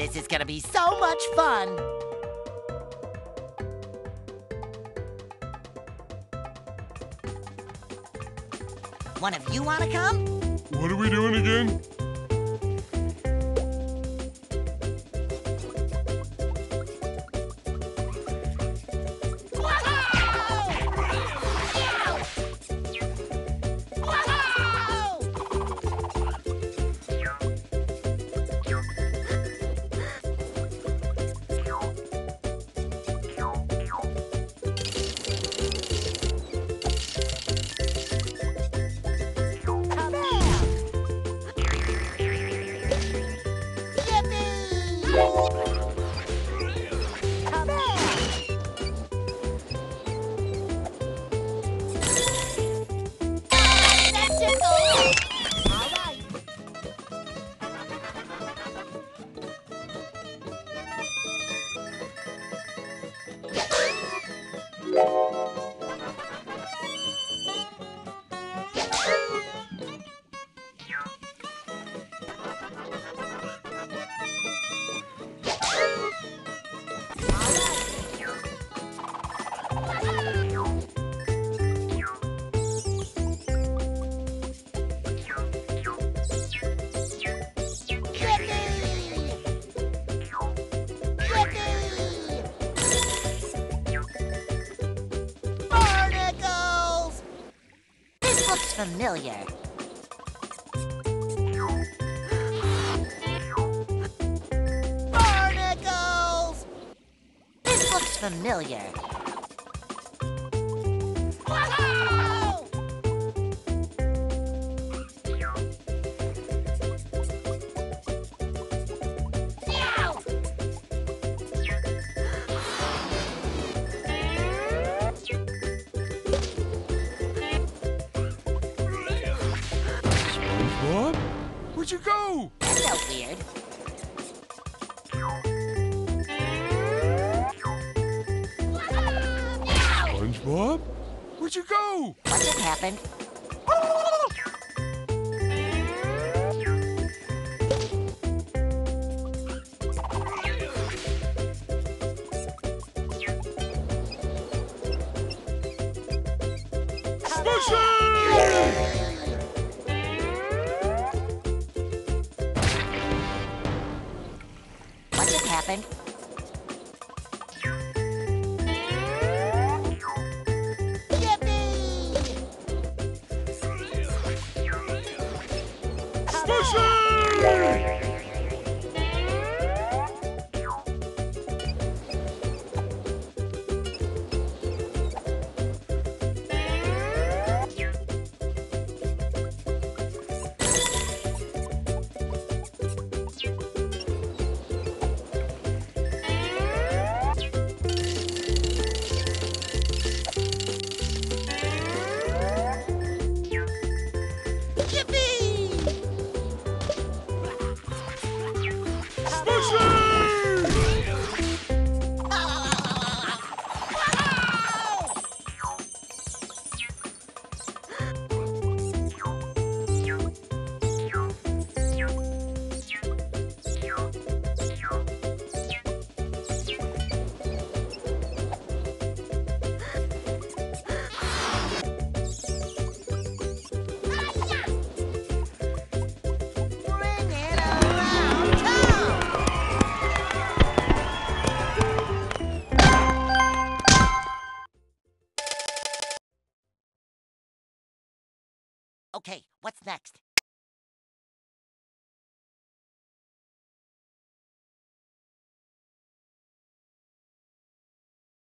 is gonna be so much fun. One of you wanna come? What are we doing again? Familiar. Barnacles! This looks familiar. Where'd you go? Felt weird. SpongeBob? Where'd you go? What just happened? Smushy! Just happened? Smushy! Bring Okay, what's next?